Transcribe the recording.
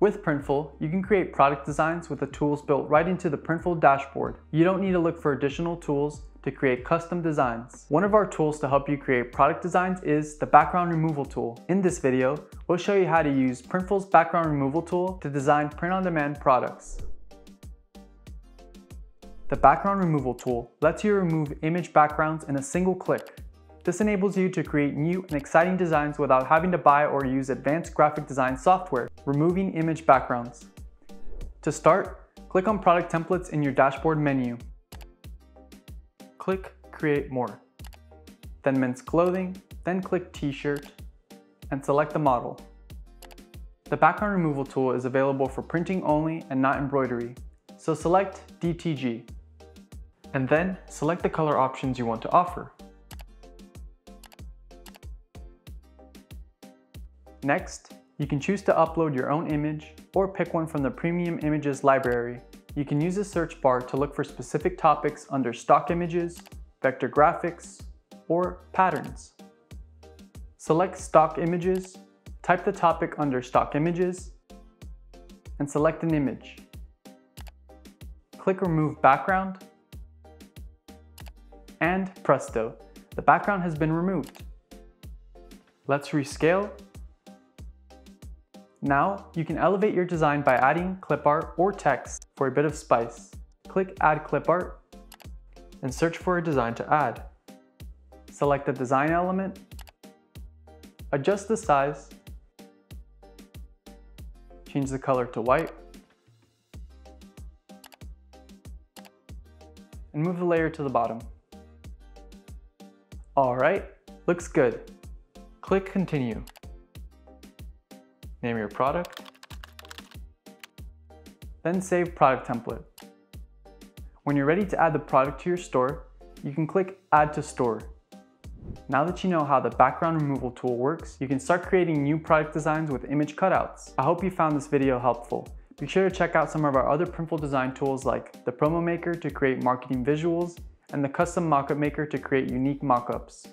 With Printful, you can create product designs with the tools built right into the Printful dashboard. You don't need to look for additional tools to create custom designs. One of our tools to help you create product designs is the background removal tool. In this video, we'll show you how to use Printful's background removal tool to design print-on-demand products. The background removal tool lets you remove image backgrounds in a single click. This enables you to create new and exciting designs without having to buy or use advanced graphic design software, removing image backgrounds. To start, click on Product Templates in your dashboard menu. Click Create More. Then Men's Clothing, then click T-shirt, and select the model. The background removal tool is available for printing only and not embroidery, so select DTG. And then select the color options you want to offer. Next, you can choose to upload your own image or pick one from the Premium Images library. You can use the search bar to look for specific topics under stock images, vector graphics, or patterns. Select stock images, type the topic under stock images, and select an image. Click remove background, and presto, the background has been removed. Let's rescale now, you can elevate your design by adding clip art or text for a bit of spice. Click Add Clip Art and search for a design to add. Select the design element, adjust the size, change the color to white, and move the layer to the bottom. Alright, looks good. Click Continue name your product, then save product template. When you're ready to add the product to your store, you can click Add to Store. Now that you know how the background removal tool works, you can start creating new product designs with image cutouts. I hope you found this video helpful. Be sure to check out some of our other Printful design tools like the Promo Maker to create marketing visuals and the Custom Mockup Maker to create unique mockups.